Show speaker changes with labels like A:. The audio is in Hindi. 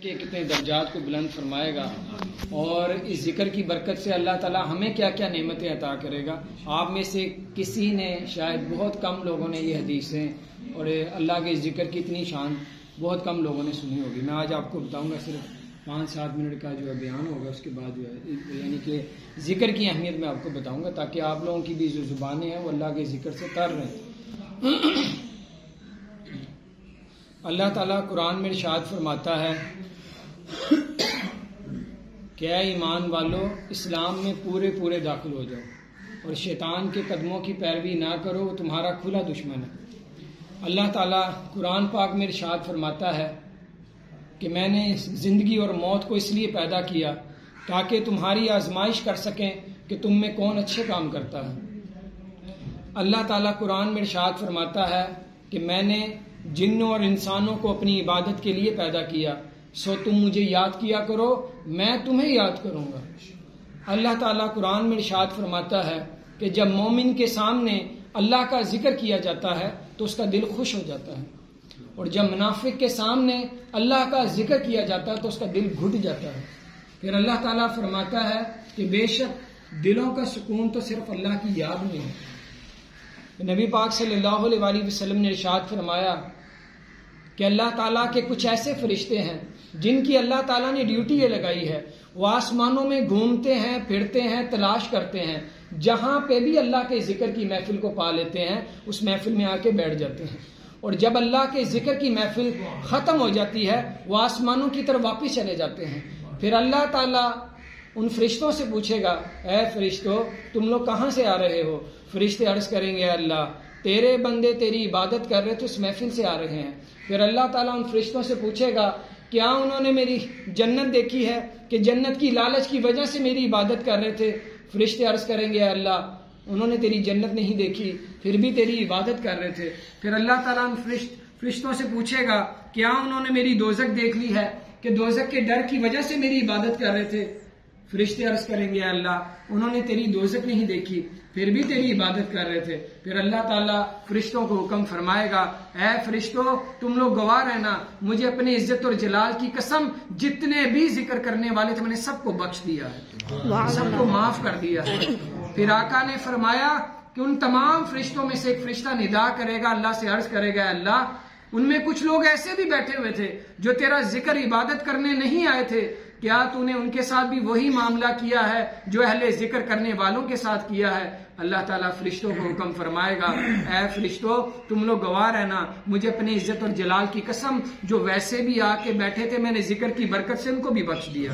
A: के कितने दर्जात को बुलंद फरमाएगा और इस ज़िक्र की बरकत से अल्लाह ताला हमें क्या क्या नेमतें अता करेगा। आप में से किसी ने शायद बहुत कम लोगों ने ये हदीसें और अल्लाह के इस ज़िक्र की इतनी शान बहुत कम लोगों ने सुनी होगी। मैं आज आपको बताऊँगा सिर्फ़ पाँच सात मिनट का जो बयान होगा, उसके बाद जो है, यानी कि ज़िक्र की अहमियत मैं आपको बताऊँगा ताकि आप लोगों की भी जो जुबानें हैं वो अल्लाह के ज़िक्र से तर रहे। अल्लाह ताला कुरान में इरशाद फरमाता है क्या ईमान वालों, इस्लाम में पूरे पूरे दाखिल हो जाओ और शैतान के कदमों की पैरवी ना करो, वो तुम्हारा खुला दुश्मन है। अल्लाह ताला कुरान पाक में इरशाद फरमाता है कि मैंने ज़िंदगी और मौत को इसलिए पैदा किया ताकि तुम्हारी आजमाइश कर सकें कि तुम में कौन अच्छे काम करता है। अल्लाह ताला कुरान में इरशाद फरमाता है कि मैंने जिन्नों और इंसानों को अपनी इबादत के लिए पैदा किया सो तुम मुझे याद किया करो, मैं तुम्हें याद करूँगा। अल्लाह ताला कुरान में इशाद फरमाता है कि जब मोमिन के सामने अल्लाह का ज़िक्र किया जाता है तो उसका दिल खुश हो जाता है। और जब मुनाफिक के सामने अल्लाह का ज़िक्र किया जाता है तो उसका दिल घुट जाता है। फिर अल्लाह ताला फरमाता है कि बेशक दिलों का सुकून तो सिर्फ़ अल्लाह की याद में है। नबी पाक सल्लल्लाहु अलैहि वसल्लम ने इरशाद फरमाया कि अल्लाह ताला के कुछ ऐसे फरिश्ते हैं, जिनकी अल्लाह ताला ने ड्यूटी ये लगाई है, वो आसमानों में घूमते हैं, फिरते हैं, तलाश करते हैं, जहाँ पे भी अल्लाह के ज़िक्र की महफिल को पा लेते हैं, उस महफिल में आके बैठ जाते हैं। और जब अल्लाह के ज़िक्र की महफिल खत्म हो जाती है, वो आसमानों की तरफ़ वापिस चले जाते हैं। फिर अल्लाह ताला उन फरिश्तों से पूछेगा ए फरिश्तों, तुम लोग कहाँ से आ रहे हो? फरिश्ते अर्ज़ करेंगे, अल्लाह तेरे बंदे तेरी इबादत कर रहे थे, उस महफिल से आ रहे हैं। फिर अल्लाह ताला उन फरिश्तों से पूछेगा, क्या उन्होंने मेरी जन्नत देखी है कि जन्नत की लालच की वजह से मेरी इबादत कर रहे थे? फरिश्ते अर्ज़ करेंगे अल्लाह, उन्होंने तेरी जन्नत नहीं देखी, फिर भी तेरी इबादत कर रहे थे। फिर अल्लाह ताला उन फरिश्तों से पूछेगा, क्या उन्होंने मेरी दोजक देख ली है कि दोजक के डर की वजह से मेरी इबादत कर रहे थे? फरिश्ते अर्ज़ करेंगे अल्लाह उन्होंने तेरी दोजक नहीं देखी फिर भी तेरी इबादत कर रहे थे। फिर अल्लाह ताला फरिश्तों को हुक्म फरमाएगा ऐ फरिश्तों तुम लोग गवाह रहना मुझे अपनी इज़्ज़त और जलाल की कसम जितने भी ज़िक्र करने वाले थे मैंने सबको बख्श दिया है। सबको माफ़ कर दिया है। फिर आका ने फरमाया कि उन तमाम फरिश्तों में से एक फरिश्ता निदा करेगा अल्लाह से अर्ज़ करेगा अल्लाह उनमें कुछ लोग ऐसे भी बैठे हुए थे जो तेरा ज़िक्र इबादत करने नहीं आए थे क्या तूने उनके साथ भी वही मामला किया है जो अहले ज़िक्र करने वालों के साथ किया है? अल्लाह ताला फरिश्तों को हुक्म फरमाएगा, ऐ फरिश्तों, तुम लोग गवाह रहना मुझे अपनी इज़्ज़त और जलाल की कसम, जो वैसे भी आके बैठे थे, मैंने ज़िक्र की बरकत से उनको भी बख्श दिया।